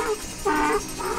Ha ha ha!